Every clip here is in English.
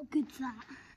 How good's that?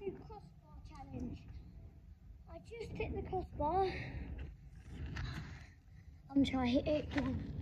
Do crossbar challenge. I just hit the crossbar. I'm trying to hit it again.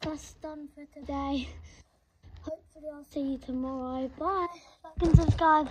That's done for today. Hopefully I'll see you tomorrow. Bye. Like and subscribe.